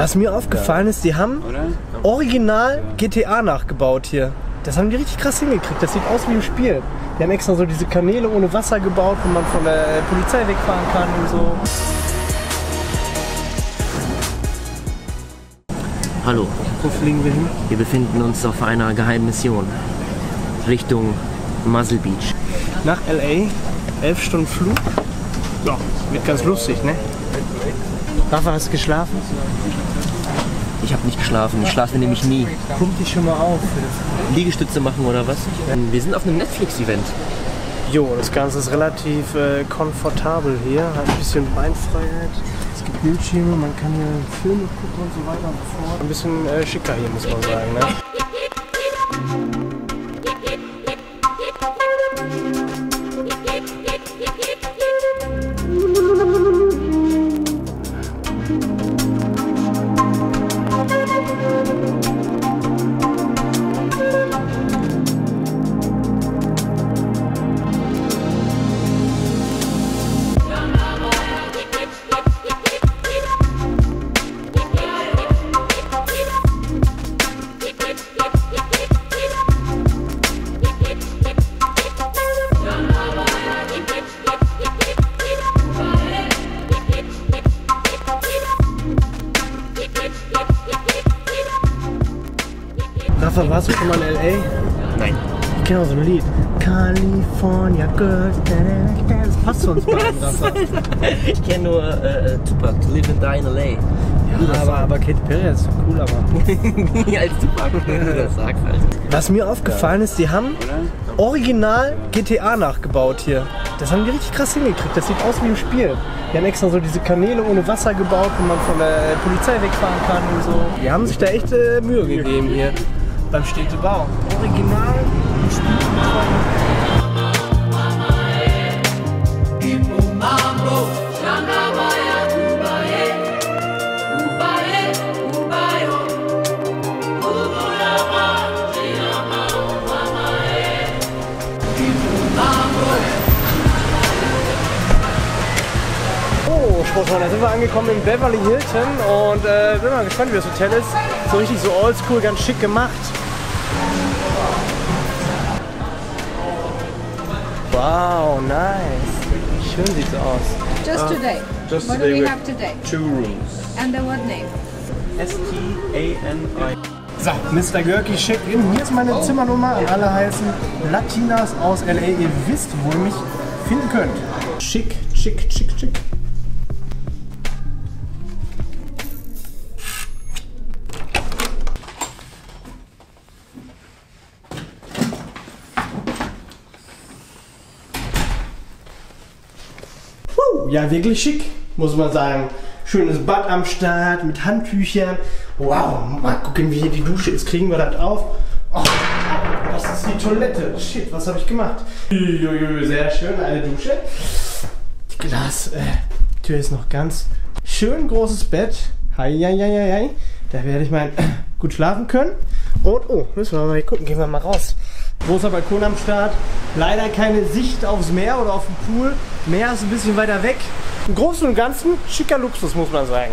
Was mir aufgefallen ist, die haben Oder? original GTA nachgebaut hier. Das haben die richtig krass hingekriegt. Das sieht aus wie im Spiel. Die haben extra so diese Kanäle ohne Wasser gebaut, wo man von der Polizei wegfahren kann und so. Hallo, Wo fliegen wir hin? wir befinden uns auf einer geheimen Mission. Richtung Muzzle Beach. Nach L.A. Elf Stunden Flug. Ja, wird ganz lustig, ne? Rafa, hast du geschlafen? Ich habe nicht geschlafen, ich schlafe nämlich nie. Pump dich schon mal auf. Liegestütze machen oder was? Wir sind auf einem Netflix-Event. Jo, das Ganze ist relativ äh, komfortabel hier. Hat ein bisschen Beinfreiheit. Es gibt Bildschirme, man kann hier Filme gucken und so weiter und so fort. Ein bisschen äh, schicker hier, muss man sagen. Ne? Rafa, warst du schon mal in L.A.? Nein. Ich kenne auch so ein Lied. California Girls. da, da, da. Das passt zu uns beiden. Ich kenne nur äh, Tupac, Live and Die in L.A. Ja, aber, aber Katy Perry ist cooler, Mann. Nie als Tupac, wenn du das sagst halt. Was mir aufgefallen ist, die haben original GTA nachgebaut hier. Das haben die richtig krass hingekriegt. Das sieht aus wie im Spiel. Die haben extra so diese Kanäle ohne Wasser gebaut, wo man von der Polizei wegfahren kann und so. Die haben sich da echt äh, Mühe gegeben hier beim Städtebau. Original. Oh, Sportfreunde, da sind wir angekommen in Beverly Hilton und äh, bin mal gespannt, wie das Hotel ist. So richtig so oldschool, ganz schick gemacht. Wow, nice. Schön sieht's aus. Just today. just what today do we have today? Two rooms. Under what name? S-T-A-N-I. So, Mr. Görki checkt in. Hier ist meine Zimmernummer. Alle heißen Latinas aus L.A. Ihr wisst, wo ihr mich finden könnt. Schick, schick, schick, schick. Ja, wirklich schick, muss man sagen. Schönes Bad am Start mit Handtüchern. Wow, mal gucken, wie hier die Dusche ist. Kriegen wir das auf? Oh, das ist die Toilette. Shit, was habe ich gemacht? Sehr schön, eine Dusche. Die Glastür äh, ist noch ganz schön großes Bett. Hi, hi, hi, hi. Da werde ich mal gut schlafen können. Und, oh, müssen wir mal gucken, gehen wir mal raus. Großer Balkon am Start. Leider keine Sicht aufs Meer oder auf den Pool. Meer ist ein bisschen weiter weg. Im Großen und Ganzen schicker Luxus, muss man sagen.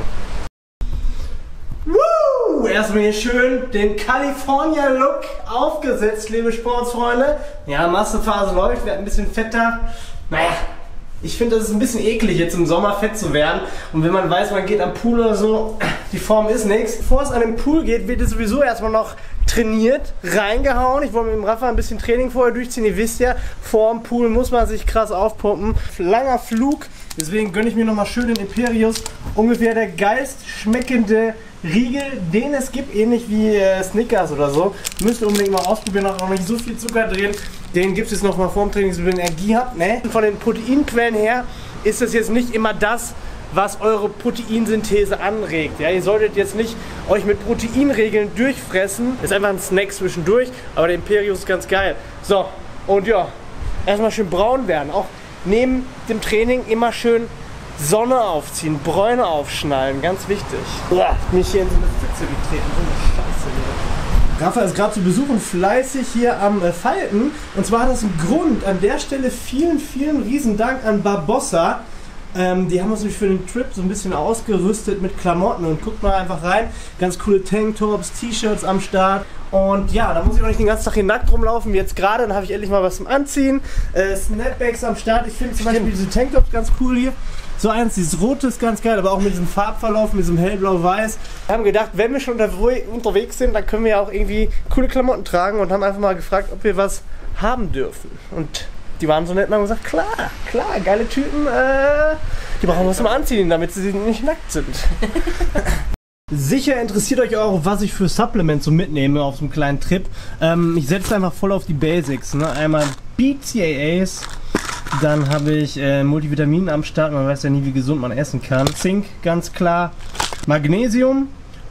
Woo! Erstmal hier schön den California Look aufgesetzt, liebe Sportsfreunde. Ja, Massephase läuft, wird ein bisschen fetter. Naja, ich finde, das ist ein bisschen eklig, jetzt im Sommer fett zu werden. Und wenn man weiß, man geht am Pool oder so, die Form ist nichts. Bevor es an den Pool geht, wird es sowieso erstmal noch trainiert, reingehauen. Ich wollte mit dem Rafa ein bisschen Training vorher durchziehen. Ihr wisst ja, vor dem Pool muss man sich krass aufpumpen. Langer Flug, deswegen gönne ich mir nochmal schön den Imperius. Ungefähr der geilst schmeckende Riegel, den es gibt, ähnlich wie äh, Snickers oder so. Müsst ihr unbedingt mal ausprobieren, hat noch nicht so viel Zucker drin. Den gibt es noch mal vorm Training, so wenn ihr Energie habt. Ne? Von den Proteinquellen her ist das jetzt nicht immer das, was eure Proteinsynthese anregt. Ja, ihr solltet jetzt nicht euch mit Proteinregeln durchfressen. Ist einfach ein Snack zwischendurch, aber der Imperius ist ganz geil. So, und ja, erstmal schön braun werden. Auch neben dem Training immer schön Sonne aufziehen, Bräune aufschnallen, ganz wichtig. Uah, mich hier in so eine Pfütze getreten, so eine Scheiße hier. Rafa ist gerade zu Besuch und fleißig hier am äh, Falten. Und zwar hat das einen Grund. An der Stelle vielen, vielen riesen Dank an Barbossa. Ähm, die haben uns nämlich für den Trip so ein bisschen ausgerüstet mit Klamotten und guckt mal einfach rein. Ganz coole Tanktops, T-Shirts am Start. Und ja, da muss ich auch nicht den ganzen Tag hier nackt rumlaufen wie jetzt gerade. Dann habe ich endlich mal was zum Anziehen. Äh, Snapbacks am Start. Ich finde zum Beispiel diese Tanktops ganz cool hier. So eins, dieses rote ist ganz geil, aber auch mit diesem Farbverlauf, mit diesem hellblau-weiß. Wir haben gedacht, wenn wir schon unterwegs sind, dann können wir ja auch irgendwie coole Klamotten tragen und haben einfach mal gefragt, ob wir was haben dürfen. Und die waren so nett und haben gesagt, klar, klar, geile Typen, äh, die brauchen was zum Anziehen, damit sie nicht nackt sind. Sicher interessiert euch auch, was ich für Supplements so mitnehme auf so einem kleinen Trip. Ähm, ich setze einfach voll auf die Basics. Ne? Einmal BCAAs, dann habe ich äh, Multivitaminen am Start. Man weiß ja nie, wie gesund man essen kann. Zink, ganz klar. Magnesium.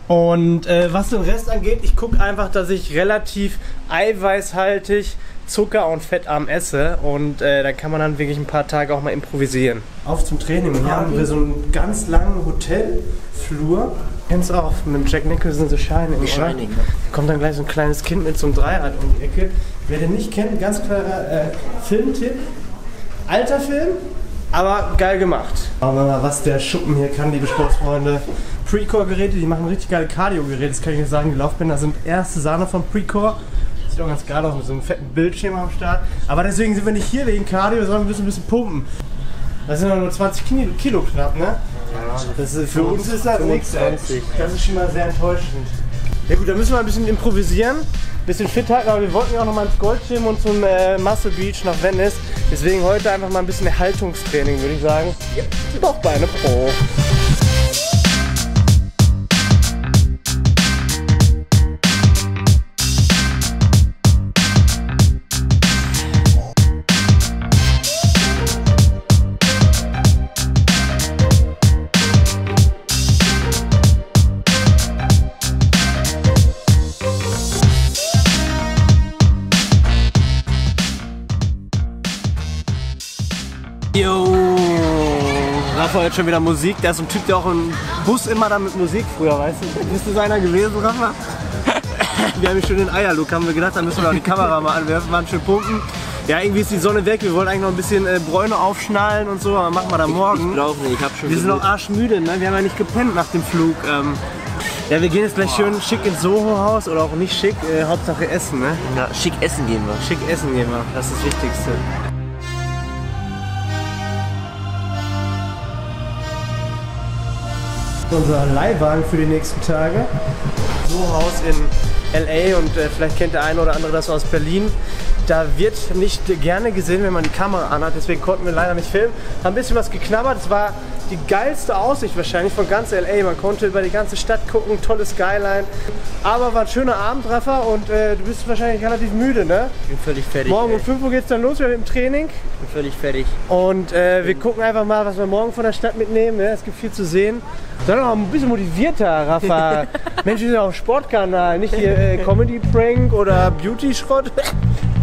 Und äh, was den Rest angeht, ich gucke einfach, dass ich relativ eiweißhaltig Zucker und fettarm esse und äh, da kann man dann wirklich ein paar Tage auch mal improvisieren. Auf zum Training. Und hier haben wir so einen ganz langen Hotelflur. Kennst du auch mit dem Jack Nicholson so Shining, Wie oder? Shining? Da kommt dann gleich so ein kleines Kind mit so einem Dreirad um die Ecke. Wer den nicht kennt, ganz klarer äh, Filmtipp. Alter Film, aber geil gemacht. Schauen wir mal, was der Schuppen hier kann, liebe Sportsfreunde. Precore-Geräte, die machen richtig geile Cardio-Geräte, das kann ich nicht sagen. Die Laufbänder sind erste Sahne von Precore. Sieht auch ganz geil aus mit so einem fetten Bildschirm am Start. Aber deswegen sind wir nicht hier wegen Cardio, sondern wir müssen ein bisschen pumpen. Das sind nur 20 Kilo, Kilo knapp, ne? Das ist, für uns ist das nichts. ey. 25. Das ist schon mal sehr enttäuschend. Ja gut, da müssen wir ein bisschen improvisieren, ein bisschen fit halten, aber wir wollten ja auch noch mal ins Goldschirm und zum äh, Muscle Beach nach Venice. Deswegen heute einfach mal ein bisschen Erhaltungstraining, würde ich sagen. Ja. Bauchbeine pro. Rafa hat schon wieder Musik. Der ist so ein Typ, der auch im Bus immer da mit Musik früher, weißt du? Bist du so einer gewesen, Rafa? Wir haben hier schön den Eierlook, haben wir gedacht, dann müssen wir auch die Kamera mal anwerfen, waren schön pumpen. Ja, irgendwie ist die Sonne weg, wir wollen eigentlich noch ein bisschen äh, Bräune aufschnallen und so, aber machen wir dann morgen. Ich glaube nicht, ich habe schon Wir sind noch arschmüde, ne? Wir haben ja nicht gepennt nach dem Flug. Ähm, ja, wir gehen jetzt gleich schön schick ins Soho-Haus oder auch nicht schick, äh, Hauptsache essen, ne? Ja, schick essen gehen wir. Schick essen gehen wir, das ist das Wichtigste. Unser Leihwagen für die nächsten Tage. Soho-Haus in LA und äh, vielleicht kennt der eine oder andere das aus Berlin. Da wird nicht gerne gesehen, wenn man die Kamera anhat, deswegen konnten wir leider nicht filmen. Haben ein bisschen was geknabbert. Es war die geilste Aussicht wahrscheinlich von ganz LA. Man konnte über die ganze Stadt gucken, tolle Skyline. Aber war ein schöner Abendtreffer und äh, du bist wahrscheinlich relativ müde, ne? Ich bin völlig fertig. Morgen um ey. 5 Uhr geht's dann los mit dem Training. Ich bin völlig fertig. Und äh, wir gucken einfach mal, was wir morgen von der Stadt mitnehmen. Ne? Es gibt viel zu sehen. Sei doch noch ein bisschen motivierter, Rafa. Mensch, wir sind auf Sportkanal, nicht hier äh, Comedy-Prank oder Beauty-Schrott.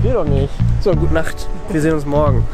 Wir doch nicht. So, gute Nacht. Wir sehen uns morgen.